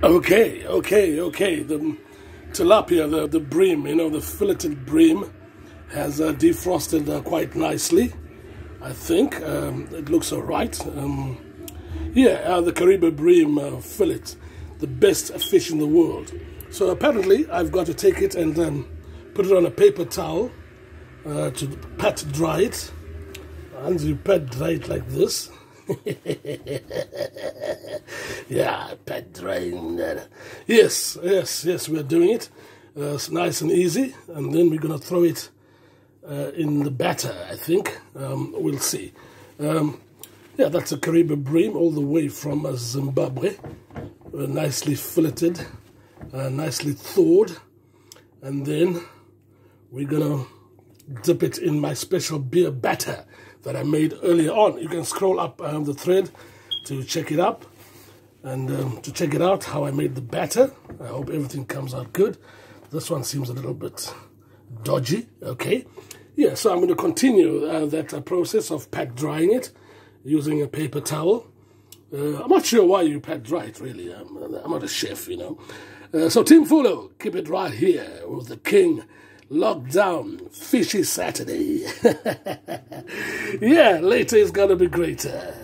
Okay, okay, okay. The tilapia, the, the bream, you know, the filleted bream has uh, defrosted uh, quite nicely. I think um, it looks all right. Um, yeah, uh, the Kariba bream uh, fillet, the best fish in the world. So apparently, I've got to take it and um, put it on a paper towel uh, to pat dry it. And you pat dry it like this. yeah, drying. Yes, yes, yes, we're doing it. Uh, it's nice and easy. And then we're going to throw it uh, in the batter, I think. Um, we'll see. Um, yeah, that's a Kariba bream all the way from uh, Zimbabwe. Uh, nicely filleted, uh, nicely thawed. And then we're going to dip it in my special beer batter that I made earlier on. You can scroll up um, the thread to check it up and um, to check it out how I made the batter. I hope everything comes out good. This one seems a little bit dodgy, okay? Yeah, so I'm going to continue uh, that uh, process of pat drying it using a paper towel. Uh, I'm not sure why you pat dry it, really. I'm, I'm not a chef, you know. Uh, so, Team Fulo, keep it right here with the king. Lockdown, fishy Saturday. yeah, later is going to be greater.